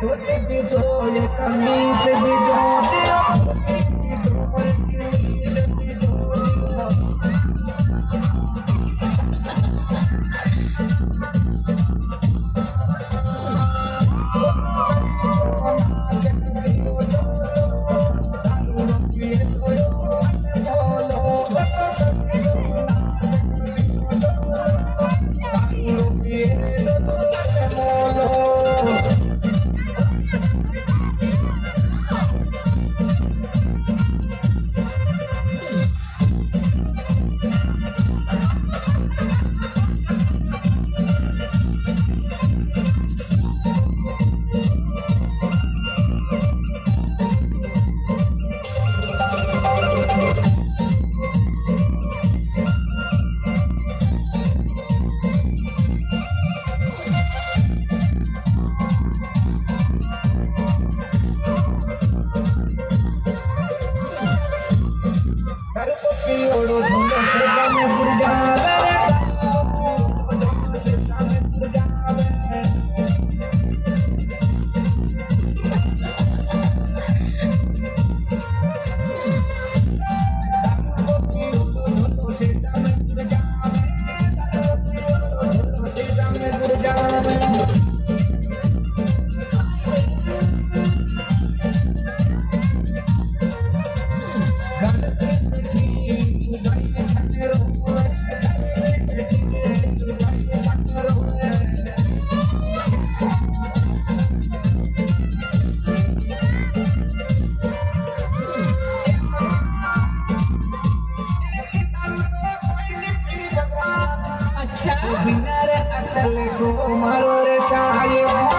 धोती भिजो ये कमीज भिजो বিনারে আতলে গো মারো রে সাহেব